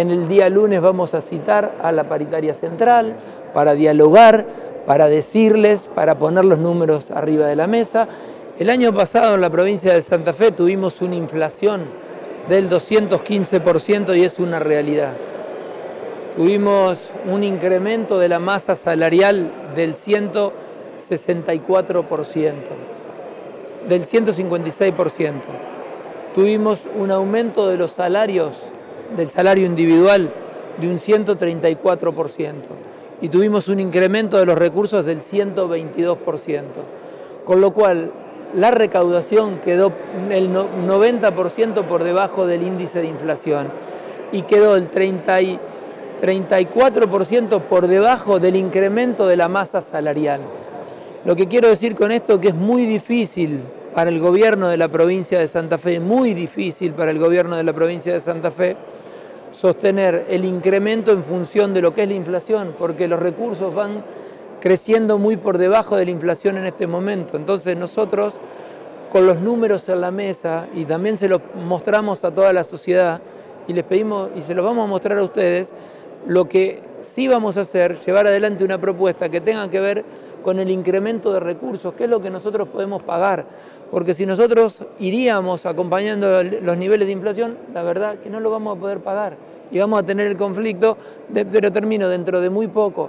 En el día lunes vamos a citar a la paritaria central para dialogar, para decirles, para poner los números arriba de la mesa. El año pasado en la provincia de Santa Fe tuvimos una inflación del 215% y es una realidad. Tuvimos un incremento de la masa salarial del 164%, del 156%. Tuvimos un aumento de los salarios, del salario individual, de un 134%. Y tuvimos un incremento de los recursos del 122%. Con lo cual, la recaudación quedó el 90% por debajo del índice de inflación y quedó el 34% por debajo del incremento de la masa salarial. Lo que quiero decir con esto es que es muy difícil para el gobierno de la provincia de Santa Fe, muy difícil para el gobierno de la provincia de Santa Fe, sostener el incremento en función de lo que es la inflación, porque los recursos van creciendo muy por debajo de la inflación en este momento. Entonces nosotros, con los números en la mesa, y también se los mostramos a toda la sociedad, y les pedimos, y se los vamos a mostrar a ustedes, lo que sí vamos a hacer, llevar adelante una propuesta que tenga que ver con el incremento de recursos, que es lo que nosotros podemos pagar. Porque si nosotros iríamos acompañando los niveles de inflación, la verdad que no lo vamos a poder pagar. Y vamos a tener el conflicto, pero termino dentro de muy poco,